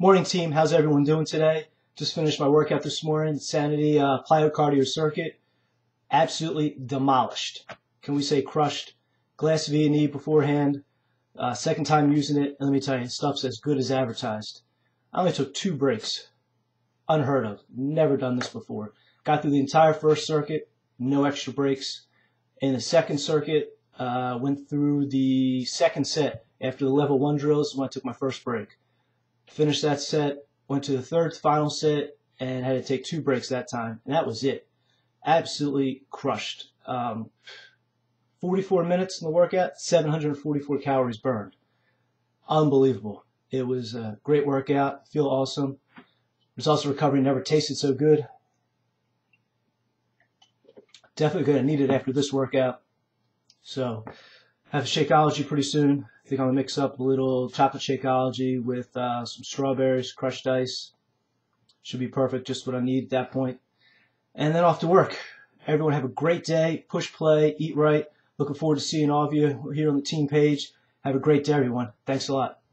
Morning team, how's everyone doing today? Just finished my workout this morning, Sanity uh, plyocardio circuit. Absolutely demolished. Can we say crushed? Glass V and E beforehand. Uh, second time using it, and let me tell you, stuff's as good as advertised. I only took two breaks. Unheard of. Never done this before. Got through the entire first circuit, no extra breaks. In the second circuit, uh, went through the second set after the level one drills when I took my first break. Finished that set, went to the third final set, and had to take two breaks that time, and that was it. Absolutely crushed. Um, 44 minutes in the workout, 744 calories burned. Unbelievable. It was a great workout. Feel awesome. Results and Recovery never tasted so good. Definitely going to need it after this workout. So, have Shakeology pretty soon. I think I'm to mix up a little chocolate Shakeology with uh, some strawberries, crushed ice. Should be perfect, just what I need at that point. And then off to work. Everyone have a great day. Push play, eat right. Looking forward to seeing all of you here on the team page. Have a great day, everyone. Thanks a lot.